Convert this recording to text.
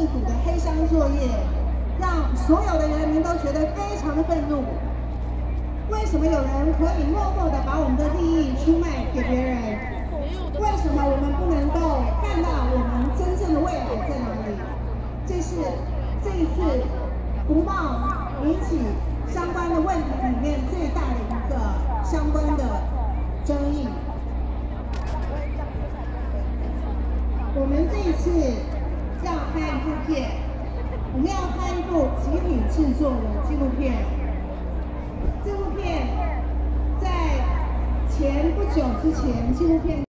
政府的黑箱作业，让所有的人民都觉得非常的愤怒。为什么有人可以默默的把我们的利益出卖给别人？为什么我们不能够看到我们真正的未来在哪里？这是这一次不贸引起相关的问题里面最大的一个相关的争议。我们这一次片，我们要拍一部集体制作的纪录片。纪录片在前不久之前，纪录片。